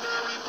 this